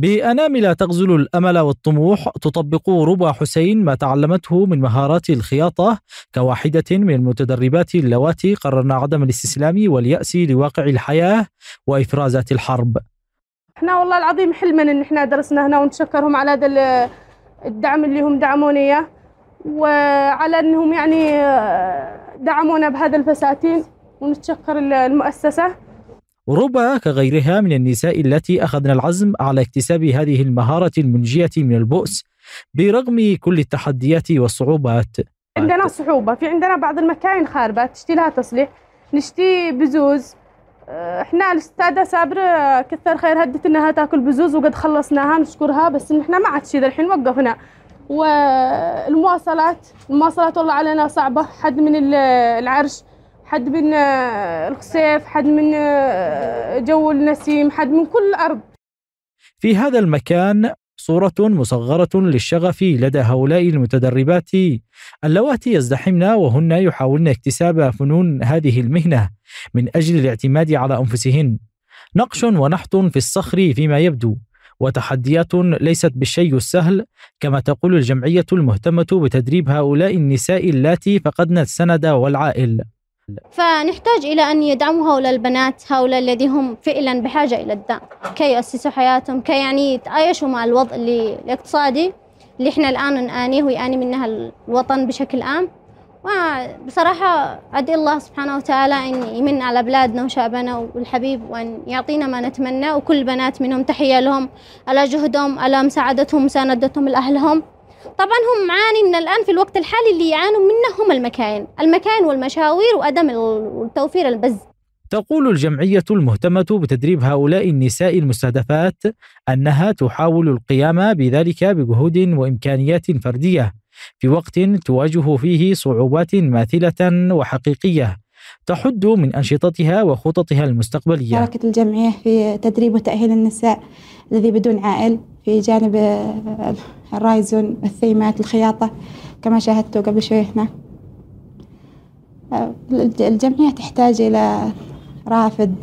بأنامل تغزل الأمل والطموح تطبق ربى حسين ما تعلمته من مهارات الخياطة كواحدة من المتدربات اللواتي قررن عدم الاستسلام واليأس لواقع الحياة وإفرازات الحرب. إحنا والله العظيم حلمنا إن إحنا درسنا هنا ونتشكرهم على هذا الدعم اللي هم دعمونا إياه وعلى إنهم يعني دعمونا بهذا الفساتين ونتشكر المؤسسة. ربما كغيرها من النساء التي أخذن العزم على اكتساب هذه المهارة المنجية من البؤس برغم كل التحديات والصعوبات. عندنا صعوبة. في عندنا بعض المكاين خاربة. تشتي لها تصليح. نشتي بزوز. إحنا الأستاذة سابرة كثر خير هدت إنها تاكل بزوز وقد خلصناها نشكرها بس إحنا ما عاد شي الحين وقفنا. والمواصلات. المواصلات والله علينا صعبة. حد من العرش حد من الخسيف حد من جو النسيم حد من كل الأرض. في هذا المكان صورة مصغرة للشغف لدى هؤلاء المتدربات. اللواتي يزدحمن وهن يحاولن اكتساب فنون هذه المهنة من أجل الاعتماد على أنفسهن. نقش ونحت في الصخر فيما يبدو وتحديات ليست بالشيء السهل كما تقول الجمعية المهتمة بتدريب هؤلاء النساء اللاتي فقدن السند والعائل. فنحتاج إلى أن يدعموا هؤلاء البنات هؤلاء الذين هم فعلا بحاجة إلى الدعم كي يؤسسوا حياتهم كي يعني يتعايشوا مع الوضع اللي الاقتصادي اللي إحنا الآن نعانيه ويعاني منها الوطن بشكل عام. وبصراحة أدعي الله سبحانه وتعالى أن يمن على بلادنا وشعبنا والحبيب وأن يعطينا ما نتمنى وكل البنات منهم تحية لهم على جهدهم على مساعدتهم ومساندتهم لأهلهم. طبعا هم معاني من الآن في الوقت الحالي اللي يعانوا منه هم المكاين. المكاين والمشاوير وعدم التوفير البز. تقول الجمعية المهتمة بتدريب هؤلاء النساء المستهدفات أنها تحاول القيام بذلك بجهود وإمكانيات فردية في وقت تواجه فيه صعوبات ماثلة وحقيقية. تحد من أنشطتها وخططها المستقبلية. شاركت الجمعية في تدريب وتأهيل النساء الذي بدون عائل في جانب الرايزون الثيمات الخياطة كما شاهدتوا قبل شوي هنا. الجمعية تحتاج إلى رافد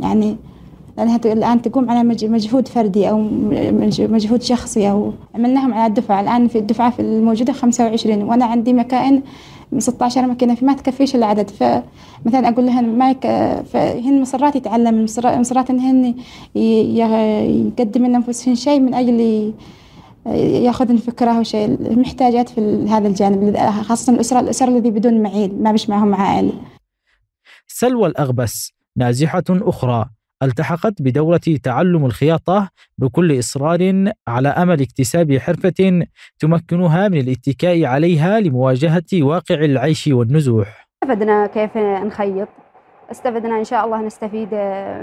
يعني لأنها الآن تقوم على مجهود فردي أو مجهود شخصي أو عملناهم على الدفعة. الآن في الدفعة في خمسة وعشرين وأنا عندي مكائن من 16 مكينة فما تكفيش العدد. فمثلا أقول لهن ما يك... فهن مصرات يتعلم مصرات إنهن يقدم من أنفسهن شيء من أجل يأخذن فكرة وشيء محتاجات في هذا الجانب خاصة الأسرة الأسر الذي بدون معيل ما بش معهم عائل. سلوى الأغبس نازحة أخرى. التحقت بدورة تعلم الخياطة بكل إصرار على أمل اكتساب حرفة تمكنها من الاتكاء عليها لمواجهة واقع العيش والنزوح. استفدنا كيف نخيط؟ استفدنا إن شاء الله نستفيد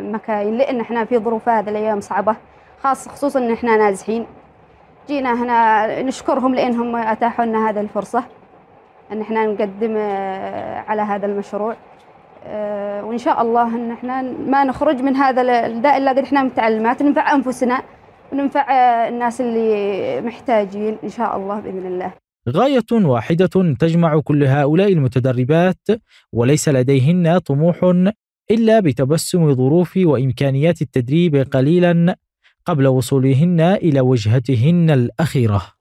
مكاين لأن إحنا في ظروف هذه الأيام صعبة خاص خصوصا إن إحنا نازحين. جينا هنا نشكرهم لأنهم أتاحوا لنا هذه الفرصة أن إحنا نقدم على هذا المشروع. وإن شاء الله إن إحنا ما نخرج من هذا الداء الا قد إحنا متعلمات ننفع أنفسنا وننفع الناس اللي محتاجين إن شاء الله بإذن الله. غاية واحدة تجمع كل هؤلاء المتدربات وليس لديهن طموح إلا بتبسم ظروف وإمكانيات التدريب قليلا قبل وصولهن إلى وجهتهن الأخيرة.